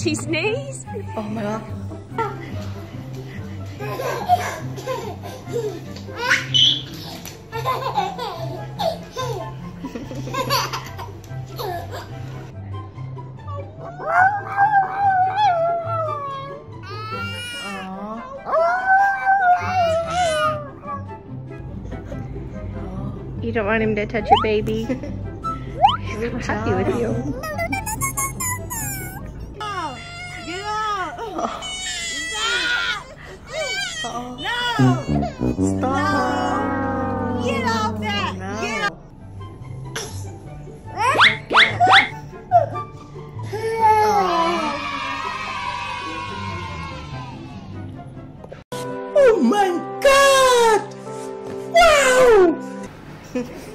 touched his knees. Oh my god. You don't want him to touch your baby. He's happy with you. Stop. Get off that! No. Oh my god! Wow!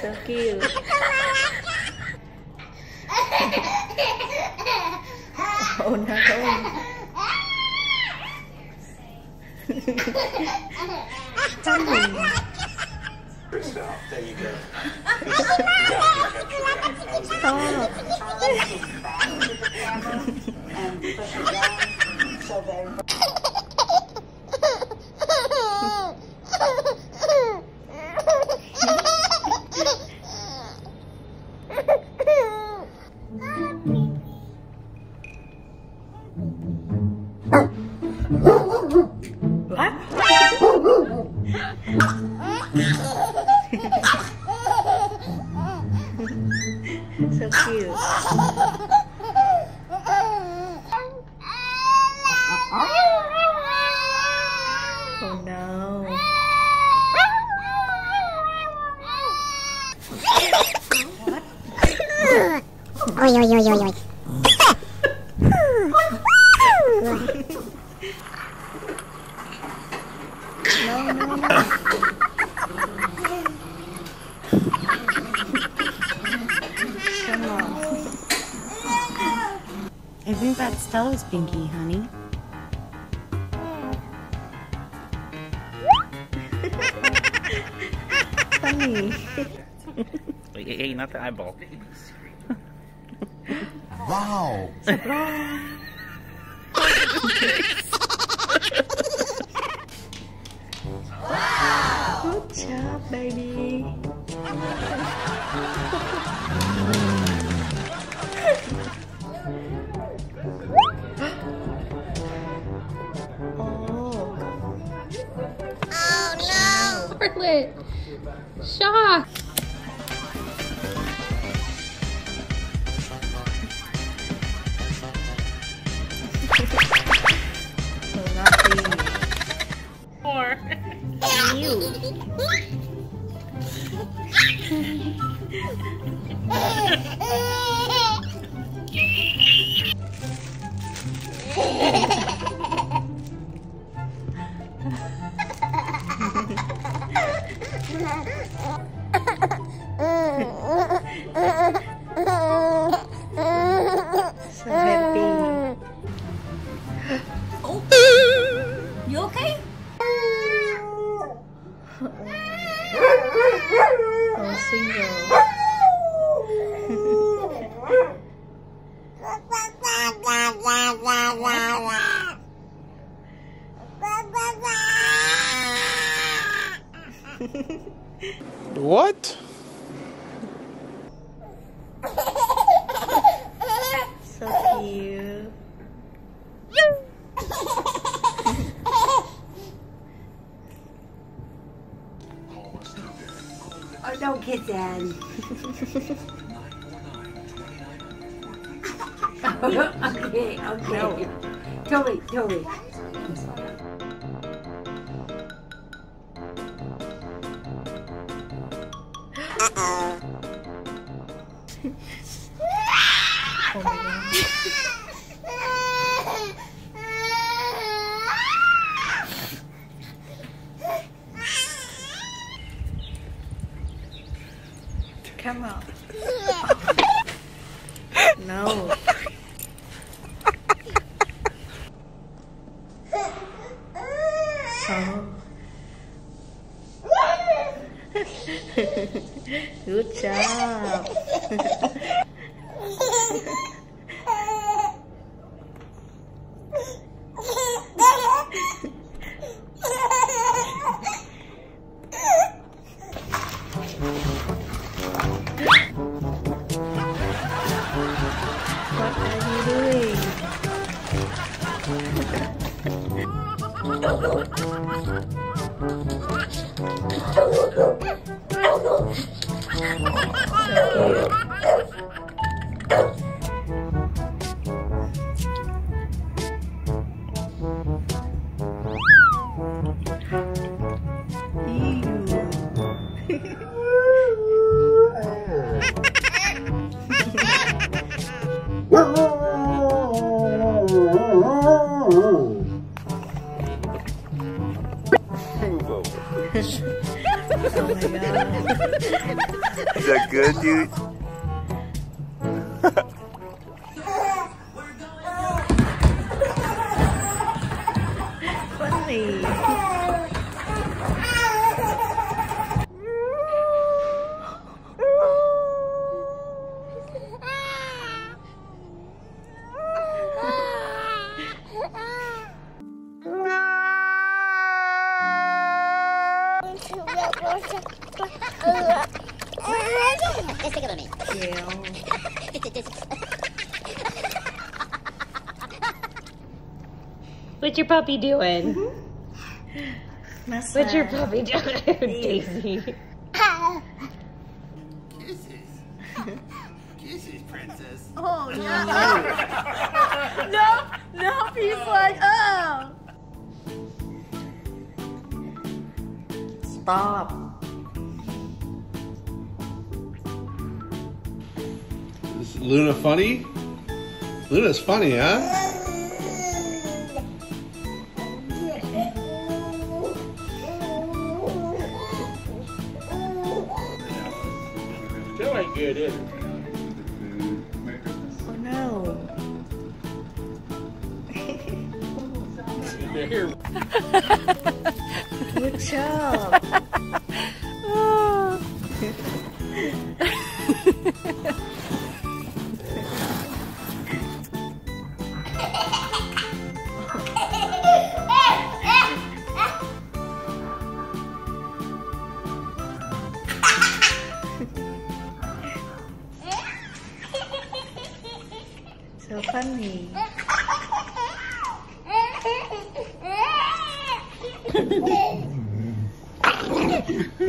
So cute. Oh no. There you go. Um, so Oi, oi, oi, oi, oi. Come on. I think that's Stella's pinky, honey. Funny. Hey, hey, not the eyeball. Wow! wow. Good job, baby. What? So cute. Oh, don't kiss Daddy. okay, okay. Toby, Toby. Oh my god. Come on. No. Oh. Good job. What are you doing? Oh Is that good, dude? What's your puppy doing? Mm-hmm. Massage. What's your puppy doing, Daisy? Kisses. Kisses, princess. Oh no! no, no, he's like, oh. Stop. Luna funny? Luna's funny, huh? Still ain't good, is it? Oh no. Good job. so funny.